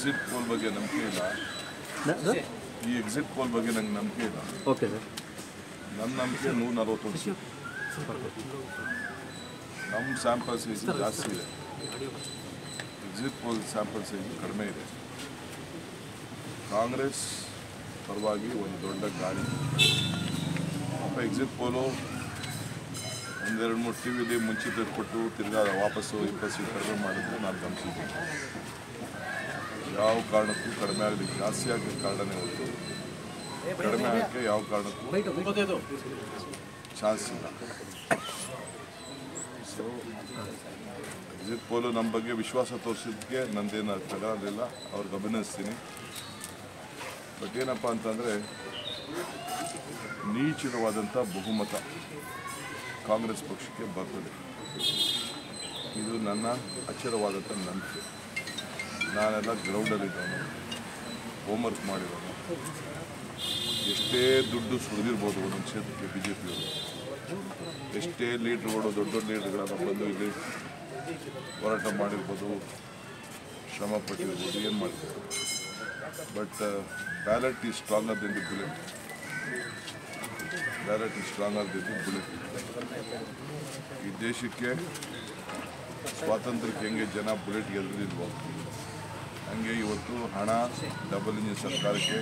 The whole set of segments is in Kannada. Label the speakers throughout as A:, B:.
A: ಎಕ್ಸಿಟ್ ಪೋಲ್ ಬಗ್ಗೆ ನಂಬಿಕೆ ಇಲ್ಲ. ಈ ಎಕ್ಸಿಟ್ ಪೋಲ್ ಬಗ್ಗೆ ನಂಗೆ ನಂಬಿಕೆ ಇಲ್ಲ.
B: Okay sir.
A: ನನ್ನ ನಂಬಿಕೆ ನೂರ ನಲವತ್ತೊಂದು ನಮ್ಮ ಸ್ಯಾಂಪಲ್ ಸೈಜ್ ಜಾಸ್ತಿ ಇದೆ. ಎಕ್ಸಿಟ್ ಪೋಲ್ ಸ್ಯಾಂಪಲ್ ಸೈಜ್ ಕಡಿಮೆ ಇದೆ. ಕಾಂಗ್ರೆಸ್ ಪರವಾಗಿ ಒಂದು ದೊಡ್ಡ ಗಾಳಿ. ಎಕ್ಸಿಟ್ ಪೋಲು ಒಂದೆರಡು ಮೂರು ಟಿ ವಿಲಿ ಮುಂಚಿತ ಕೊಟ್ಟು ತಿರ್ಗಾ ವಾಪಸ್ಸು ಇಪ್ಪತ್ತು ಕಡಿಮೆ ಮಾಡಿದ್ರೆ ನಾನು ಗಮನಿಸಿದ್ದೀನಿ. ಯಾವ ಕಾರಣಕ್ಕೂ ಕಡಿಮೆ ಆಗಲಿಕ್ಕೆ ಜಾಸ್ತಿ ಆಗಲಿಕ್ಕೆ ಕಾರಣನೇ ಹೊರತು ಕಡಿಮೆ ಆಗಕ್ಕೆ ಯಾವ ಕಾರಣಕ್ಕೂ ಚಾನ್ಸ್ ಇಲ್ಲ. ಸೊ ಎಕ್ಸಿಟ್ ಪೋಲು ನಮ್ಮ ಬಗ್ಗೆ ವಿಶ್ವಾಸ ತೋರಿಸಿದ್ದಕ್ಕೆ ನಂದೇನು ತಗೊಳ್ಳಲಿಲ್ಲ ಅವ್ರಿಗೆ ಅಭಿನಯಿಸ್ತೀನಿ ಬಟ್ ಏನಪ್ಪ ಅಂತಂದರೆ ನೀಚಿತವಾದಂಥ ಬಹುಮತ ಕಾಂಗ್ರೆಸ್ ಪಕ್ಷಕ್ಕೆ ಬರ್ತದೆ. ಇದು ನನ್ನ ಅಚ್ಚರವಾದಂಥ ನಂಬಿಕೆ. ನಾನೆಲ್ಲ ಗ್ರೌಂಡಲ್ಲಿದ್ದವನು ಹೋಮ್ವರ್ಕ್ ಮಾಡಿರೋನು ಎಷ್ಟೇ ದುಡ್ಡು ಸುರಿದಿರ್ಬೋದು ಒಂದೊಂದು ಕ್ಷೇತ್ರಕ್ಕೆ ಬಿ ಜೆ ಪಿಯವರು ಎಷ್ಟೇ ಲೀಡ್ರುಗಳು, ದೊಡ್ಡ ದೊಡ್ಡ ಲೀಡ್ರುಗಳೆಲ್ಲ ಬಂದು ಇಲ್ಲಿ ಹೋರಾಟ ಮಾಡಿರ್ಬೋದು, ಶ್ರಮ ಪಟ್ಟಿರ್ಬೋದು, ಏನು ಮಾಡ್ತಾರೆ but ballot is stronger than the bullet ballot is stronger than the bullet ಈ ದೇಶಕ್ಕೆ ಸ್ವಾತಂತ್ರ್ಯಕ್ಕೆ ಹೆಂಗೆ ಜನ ಬುಲೆಟ್ ಗೆದ್ದಿಲ್ವೋ ಹಂಗೆ ಇವತ್ತು ಹಣ ಡಬಲ್ ಇಂಜಿನ್ ಸರ್ಕಾರಕ್ಕೆ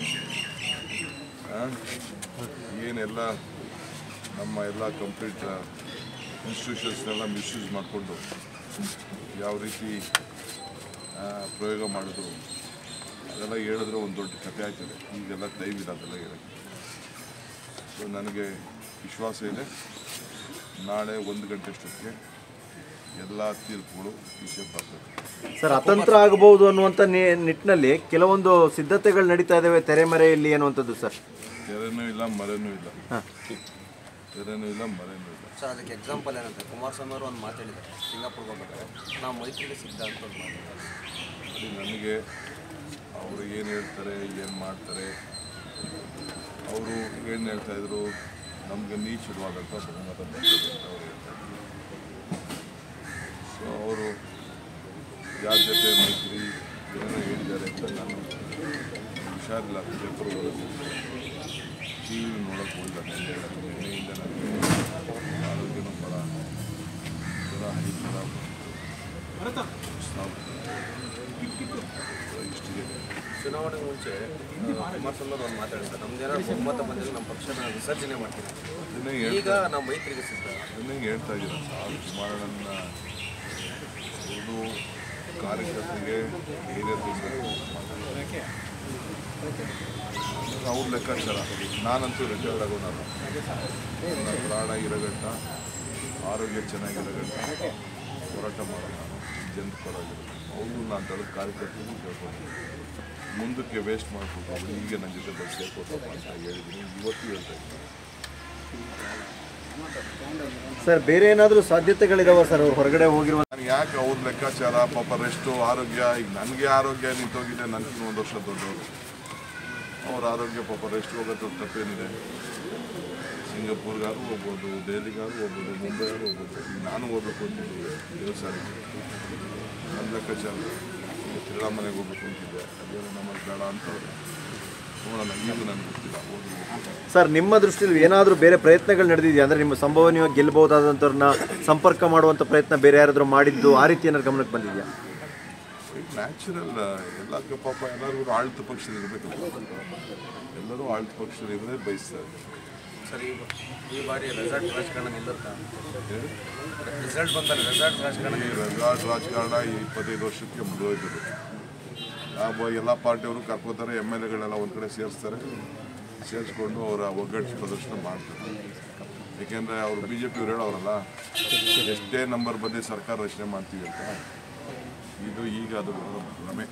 A: ಏನೆಲ್ಲ ನಮ್ಮ ಎಲ್ಲ ಕಂಪ್ಲೀಟ್ ಇನ್ಸ್ಟಿಟ್ಯೂಷನ್ಸ್ನೆಲ್ಲ ಮಿಸ್ಯೂಸ್ ಮಾಡಿಕೊಂಡು ಯಾವ ರೀತಿ ಪ್ರಯೋಗ ಮಾಡಿದ್ರು. ಅದೆಲ್ಲ ಹೇಳಿದ್ರೆ ಒಂದು ದೊಡ್ಡ ಕಥೆ ಆಗ್ತದೆ ಈಗೆಲ್ಲ ಟೈಮ್ ಇಲ್ಲ ಅದೆಲ್ಲ ಹೇಳಕ್ಕೆ. ಸೊ ನನಗೆ ವಿಶ್ವಾಸ ಇದೆ. ನಾಳೆ ಒಂದು ಗಂಟೆ ಅಷ್ಟೊತ್ತಿಗೆ ಎಲ್ಲ ತೀರ್ಪುಗಳು ವಿಷಯ ಬರ್ತದೆ
B: ಸರ್ ಅತಂತ್ರ ಆಗಬಹುದು ಅನ್ನುವಂಥ ನಿ- ನಿಟ್ಟಿನಲ್ಲಿ ಕೆಲವೊಂದು ಸಿದ್ಧತೆಗಳು ನಡೀತಾ ಇದ್ದಾವೆ ತೆರೆಮರೆಯಲ್ಲಿ ಅನ್ನುವಂಥದ್ದು ಸರ್.
A: ತೆರೆನೂ ಇಲ್ಲ ಮರೆನೂ ಇಲ್ಲ.
B: ಹಾಂ.
A: ತೆರೆನೂ ಇಲ್ಲ ಮರೆನೂ ಇಲ್ಲ.
C: ಸರ್ ಅದಕ್ಕೆ ಎಕ್ಸಾಂಪಲ್ ಏನಂತ ಕುಮಾರಸ್ವಾಮಿ ಅವರು ಒಂದು ಮಾತಾಡಿದ್ದಾರೆ ಸಿಂಗಾಪುರ್ಗೆ ಹೋಗ್ಬೇಕಾದ್ರೆ ನಾವು ಮೈತ್ರಿಗೆ ಸಿದ್ಧ ಅಂತ ಒಂದು ಮಾತಾಡಿದ್ದಾರೆ
A: ಅದು ನನಗೆ ಅವರು ಏನು ಹೇಳ್ತಾರೆ ಏನು ಮಾಡ್ತಾರೆ ಅವರು ಏನು ಹೇಳ್ತಾಯಿದ್ರು ನಮಗೆ ನೀ ಬಹುಮತ ಬರ್ತದೆ ಅವ್ರು ನಾವು ಇಷ್ಟಿಗೆ
C: ಚುನಾವಣೆಗೆ ಮುಂಚೆ ಕುಮಾರಸ್ವಾಮಿ ಅವ್ರು ಮಾತಾಡ್ತಾರೆ ನಮ್ದು ಏನಾದ್ರು ಬಹುಮತ ಬಂದಿಲ್ಲ ನಮ್ಮ ಪಕ್ಷನ ವಿಸರ್ಜನೆ ಮಾಡ್ತೀವಿ. ಈಗ
A: ನಮ್ಮ
C: ನಾವು ಮೈತ್ರಿಗೆ ಸಿದ್ಧ
A: ಅದನ್ನೇ ಹೇಳ್ತಾ ಇದ್ದೀರಾ ಕುಮಾರಣ್ಣನ ಇದು ಕಾರ್ಯಕರ್ತರಿಗೆ ಅವ್ರ ಲೆಕ್ಕಾಚಾರ. ನಾನಂತೂ ರಿಟೈರ್ಡ್ ಆಗೋ ನಾನು ನನ್ನ ಪ್ರಾಣ ಇರಗಟ್ಟ ಆರೋಗ್ಯ ಚೆನ್ನಾಗಿರೋ ಗಂಟ ಹೋರಾಟ ಮಾಡೋ ನಾನು ಜನರ ಅವರು ನಾನು ದಳದ ಕಾರ್ಯಕರ್ತರಿಗೂ ಕೇಳ್ಕೊತೀನಿ. ಮುಂದಕ್ಕೆ ವೇಸ್ಟ್ ಮಾಡ್ಕೊಟ್ಟು ಹೀಗೆ ನನ್ನ ಜೊತೆ ಸೇರ್ಕೊಟ್ಟಪ್ಪ ಅಂತ ಹೇಳಿದ್ದೀನಿ. ಇವತ್ತು ಹೇಳ್ತಾ ಇದ್ದೀನಿ.
B: ಸರ್ ಬೇರೆ ಏನಾದರೂ ಸಾಧ್ಯತೆಗಳಿದಾವ ಸರ್ ಅವ್ರು ಹೊರಗಡೆ ಹೋಗಿರುವ
A: ನಾನು ಯಾಕೆ ಅವ್ರ ಲೆಕ್ಕಾಚಾರ? ಪಾಪ ರೆಸ್ಟು ಆರೋಗ್ಯ. ಈಗ ನನಗೆ ಆರೋಗ್ಯ ನಿಂತೋಗಿದೆ. ನನಗೆ ಒಂದು ವರ್ಷ ದೊಡ್ಡವರು ಅವ್ರ ಆರೋಗ್ಯ ಪಾಪ ರೆಸ್ಟ್ ಹೋಗೋದು ತಪ್ಪೇನಿದೆ. ಸಿಂಗಪೂರ್ಗಾರು ಹೋಗ್ಬೋದು ದೆಹಲಿಗಾರು ಹೋಗ್ಬೋದು ಮುಂಬೈಗಾರು ಹೋಗ್ಬೋದು ನಾನು ಹೋಗ್ಬೇಕು ಅಂತಿದ್ದೆ ದೇವಸ್ಥಾನಕ್ಕೆ. ನನ್ನ ಲೆಕ್ಕಾಚಾರ. ತಿರುಳಾ ಮನೆಗೆ ಹೋಗ್ಬೇಕು ಅಂತಿದ್ದೆ. ಅದೇನೋ ನಮ್ಮಲ್ಲಿ ಬೇಡ ಅಂತ
B: ಸರ್ ನಿಮ್ಮ ದೃಷ್ಟಿಯಲ್ಲಿ ಏನಾದರೂ ಬೇರೆ ಪ್ರಯತ್ನಗಳು ನಡೆದಿದೆಯಾ? ಅಂದರೆ ನಿಮ್ಮ ಸಂಭವನೀಯವಾಗಿ ಗೆಲ್ಲಬಹುದಾದಂಥವ್ರನ್ನ ಸಂಪರ್ಕ ಮಾಡುವಂಥ ಪ್ರಯತ್ನ ಬೇರೆ ಯಾರಾದರೂ ಮಾಡಿದ್ದು ಆ ರೀತಿ ಏನಾದ್ರು ಗಮನಕ್ಕೆ ಬಂದಿದೆಯಾ?
A: ನ್ಯಾಚುರಲ್ ಎಲ್ಲ ಪಾಪ ಎಲ್ಲರೂ ಆಳ್ತ ಪಕ್ಷದಲ್ಲಿ ಇರಬೇಕು ಎಲ್ಲರೂ ಆಳ್ತ ಪಕ್ಷದಲ್ಲಿ ಇರೋದೇ ಬಯಸ್ತಾರೆ.
C: ಸರ್ ಈ ಈ ಬಾರಿ ರೆಸಾರ್ಟ್ ರಾಜಕಾರಣ ನಿಲ್ಲುತ್ತಾ ರಿಸಲ್ಟ್ ಬಂದಾಗ ರೆಸಾರ್ಟ್ ರಾಜಕಾರಣ
A: ಈ ರೆಸಾರ್ಟ್ ರಾಜಕಾರಣ ಈ ಇಪ್ಪತ್ತೈದು ವರ್ಷಕ್ಕೆ ಮುಗಿದೋಯ್ತದೆ ಆ ಎಲ್ಲ ಪಾರ್ಟಿಯವರು ಕರ್ಕೋತಾರೆ ಎಂ ಎಲ್ ಎಗಳೆಲ್ಲ ಒಂದು ಕಡೆ ಸೇರಿಸ್ತಾರೆ. ಸೇರಿಸ್ಕೊಂಡು ಅವರ ಒಗ್ಗಟ್ಟು ಪ್ರದರ್ಶನ ಮಾಡ್ತಾರೆ. ಏಕೆಂದರೆ ಅವರು ಬಿ ಜೆ ಪಿಯವ್ರು ಹೇಳೋರಲ್ಲ ಎಷ್ಟೇ ನಂಬರ್ ಬಂದೇ ಸರ್ಕಾರ ರಚನೆ ಮಾಡ್ತೀವಿ ಅಂತ. ಇದು ಈಗ ಅದು ಭ್ರಮೆ.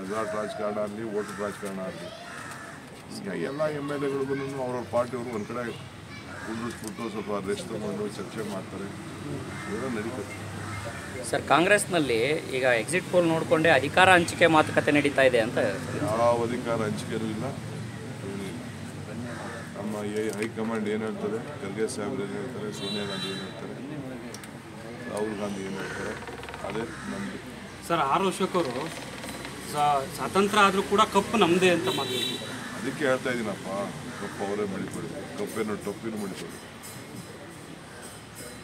A: ರೆಸಾರ್ಟ್ ರಾಜಕಾರಣ ಆಗಲಿ ವೋಟರ್ ರಾಜಕಾರಣ ಆಗಲಿ. ಈಗ ಎಲ್ಲ ಎಂ ಎಲ್ ಎಗಳಿಗೂ ಅವ್ರವ್ರ ಪಾರ್ಟಿಯವರು ಒಂದು ಕಡೆ ಕುಂದಿಸ್ಬಿಟ್ಟು ಸ್ವಲ್ಪ ರೆಸ್ಟ್ ತಗೊಂಡು ಚರ್ಚೆ ಮಾಡ್ತಾರೆ. ಇವೆಲ್ಲ ನಡೀತದೆ.
D: ಸರ್ ಕಾಂಗ್ರೆಸ್ನಲ್ಲಿ ಈಗ ಎಕ್ಸಿಟ್ ಪೋಲ್ ನೋಡಿಕೊಂಡೇ ಅಧಿಕಾರ ಹಂಚಿಕೆ ಮಾತುಕತೆ ನಡೀತಾ ಇದೆ ಅಂತ
A: ಯಾವ ಅಧಿಕಾರ ಹಂಚಿಕೆನೂ ಇಲ್ಲ. ಏನೂ ಇಲ್ಲ ನಮ್ಮ ಹೈಕಮಾಂಡ್ ಏನು ಹೇಳ್ತದೆ? ಖರ್ಗೆ ಸಾಹೇಬ್ರು ಏನು ಹೇಳ್ತಾರೆ? ಸೋನಿಯಾ ಗಾಂಧಿ ಏನು ಹೇಳ್ತಾರೆ? ರಾಹುಲ್ ಗಾಂಧಿ ಏನು ಹೇಳ್ತಾರೆ? ಅದೇ ನಮ್ಮದು
E: ಸರ್ ಆರ್ ಅಶೋಕ್ ಅವರು ಸ್ವಾತಂತ್ರ್ಯ ಆದರೂ ಕೂಡ ಕಪ್ಪು ನಮ್ಮದೇ ಅಂತ ಮಾತಾಡ್ತಿದ್ದಾರೆ.
A: ಅದಕ್ಕೆ ಹೇಳ್ತಾ ಇದ್ದೀನಪ್ಪ ಕಪ್ಪು ಅವರೇ ಮಡಿಕೊಳ್ಳಿ ಕಪ್ಪೇನು ಟೊಪ್ಪಿನೂ ಮಡಿಕೊಳ್ಳಿ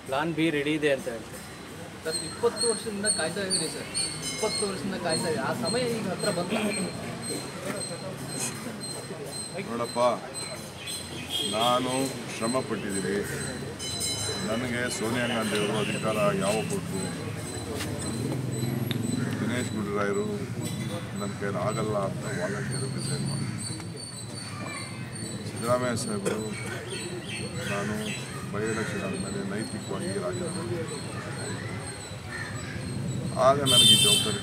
D: ಪ್ಲಾನ್ ಬಿ ರೆಡಿ ಇದೆ ಅಂತ ಹೇಳ್ತಾರೆ.
F: ಸರ್ ಇಪ್ಪತ್ತು ವರ್ಷದಿಂದ ಕಾಯ್ತಾ ಇದ್ದೀರಿ ಸರ್. ಇಪ್ಪತ್ತು ವರ್ಷದಿಂದ ಕಾಯ್ತಾ ಇದ್ದೀರಿ. ಆ ಸಮಯ ಈಗ ಹತ್ರ ಬಂತು.
A: ನೋಡಪ್ಪ ನಾನು ಶ್ರಮ ಪಟ್ಟಿದ್ದೀನಿ ನನಗೆ ಸೋನಿಯಾ ಗಾಂಧಿ ಅವರು ಅಧಿಕಾರ ಯಾವ ಕೊಟ್ಟರು ದಿನೇಶ್ ಗುಂಡೂರಾಯರು ನನ್ನ ಕೈಲಿ ಆಗಲ್ಲ ಅಂತ ವಾಲಂಟಿಯರ್ ಡಿಸೈನ್ ಮಾಡಿ ಸಿದ್ದರಾಮಯ್ಯ ಸಾಹೇಬರು, ನಾನು ಬೈ ಎಲೆಕ್ಷನ್ ಆದಮೇಲೆ ನೈತಿಕವಾಗಿ ರಾಜೀನಾಮೆ. ಆಗ ನನಗೆ ಜವಾಬ್ದಾರಿ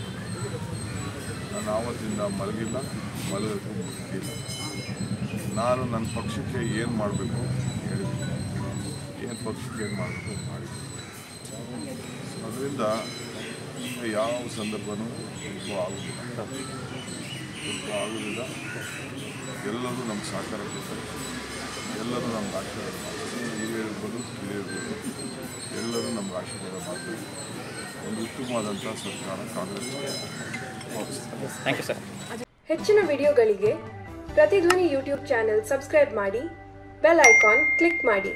A: ನಾನು ಆವತ್ತಿಂದ ಮಲಗಿಲ್ಲ, ಮಲಗಕ್ಕೂ ಮುಟ್ಟಿಲ್ಲ. ನಾನು ನನ್ನ ಪಕ್ಷಕ್ಕೆ ಏನು ಮಾಡಬೇಕು ಹೇಳಿದ್ದೀನಿ ಏನು ಪಕ್ಷಕ್ಕೆ ಏನು ಮಾಡಬೇಕು ಮಾಡಿ ಅದರಿಂದ ಯಾವ ಸಂದರ್ಭನೂ ತುಂಬ ಆಗುವುದಿಲ್ಲ ಎಲ್ಲರೂ ನಮ್ಮ ಸಹಕಾರ ಕೊಡ್ತಾರೆ. ಎಲ್ಲರೂ ನಮ್ಗೆ ಆಶೀರ್ವಾದ ಮಾಡ್ತಾರೆ. ಹಿರಿಯರಿರ್ಬೋದು ಕಿರಿಯರಿರ್ಬೋದು ಎಲ್ಲರೂ ನಮ್ಗೆ ಆಶೀರ್ವಾದ ಮಾಡ್ತಾರೆ. ಒಂದು ಉತ್ತಮವಾದಂಥ ಸರ್ಕಾರ ಕಾಂಗ್ರೆಸ್
D: ಥ್ಯಾಂಕ್ ಯು ಸರ್
G: ಹೆಚ್ಚಿನ ವಿಡಿಯೋಗಳಿಗೆ ಪ್ರತಿಧ್ವನಿ ಯೂಟ್ಯೂಬ್ ಚಾನೆಲ್ ಸಬ್ಸ್ಕ್ರೈಬ್ ಮಾಡಿ ಬೆಲ್ ಐಕಾನ್ ಕ್ಲಿಕ್ ಮಾಡಿ.